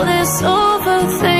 all this overthinking